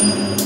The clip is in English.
Revolution.